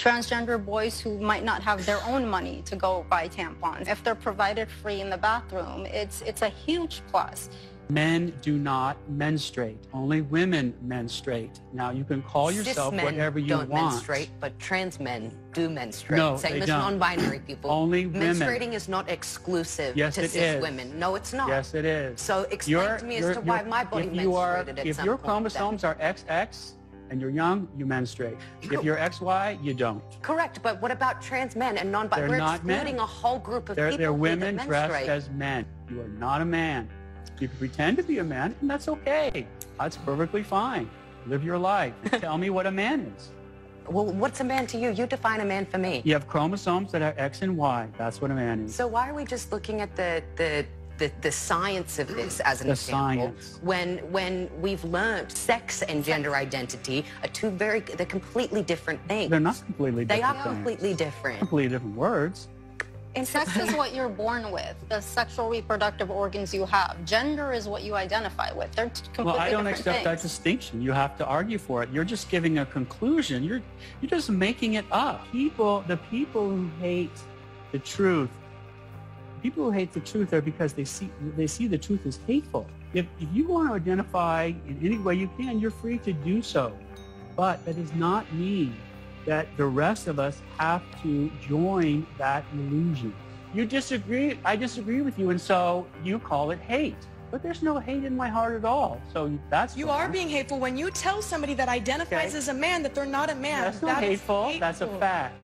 transgender boys who might not have their own money to go buy tampons. If they're provided free in the bathroom, it's, it's a huge plus. Men do not menstruate. Only women menstruate. Now you can call yourself Cis men whatever you don't want. menstruate, but trans men do menstruate. No, Same they as don't. non-binary people. Only women. Menstruating is not exclusive Yes, to it cis is. women. No, it's not. Yes, it is. So explain Your- to me as to why my body if you are, menstruated at if your point chromosomes are XX and you're young, you menstruate. If you're XY, you don't. Correct, but what about trans men and non-binary? They're We're not men. excluding a whole group of They're, people they're women that dressed as men. You are not a man. You can pretend to be a man, and that's okay. That's perfectly fine. Live your life. Tell me what a man is. Well, what's a man to you? You define a man for me. You have chromosomes that are X and Y. That's what a man is. So why are we just looking at the the the, the science of this as an The example science. when when we've learned sex and gender identity are two very they're completely different things. They're not completely different. They are things. completely different. completely different words. And sex is what you're born with, the sexual reproductive organs you have. Gender is what you identify with. They're t- completely Well, I don't different accept that distinction. You have to argue for it. You're just giving a conclusion. You're you're just making it up. People, the people who hate the truth, people who hate the truth are because they see they see the truth as hateful. If, if you want to identify in any way you can, you're free to do so. But that does not mean that the rest of us have to join that illusion. You disagree, I disagree with you, and so you call it hate. But there's no hate in my heart at all. So that's You wrong. are being hateful when you tell somebody that identifies Okay. as a man that they're not a man. That's not That is hateful. That's a fact.